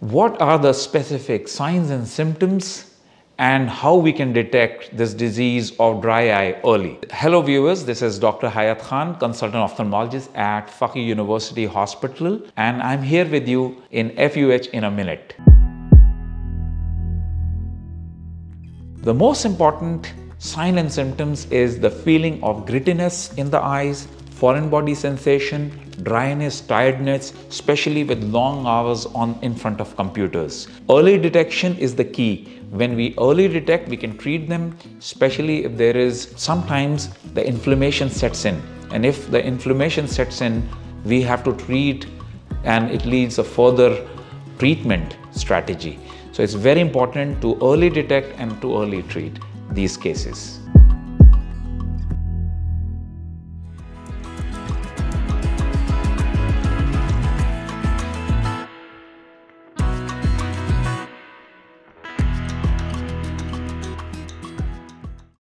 What are the specific signs and symptoms and how we can detect this disease of dry eye early. Hello viewers, this is Dr. Hayat Khan, consultant ophthalmologist at Fakeeh University Hospital and I'm here with you in FUH in a minute. The most important sign and symptoms is the feeling of grittiness in the eyes, foreign body sensation, dryness, tiredness, especially with long hours on in front of computers. Early detection is the key. When we early detect, we can treat them, especially if there is sometimes the inflammation sets in. And if the inflammation sets in, we have to treat and it leads a further treatment strategy. So it's very important to early detect and to early treat these cases.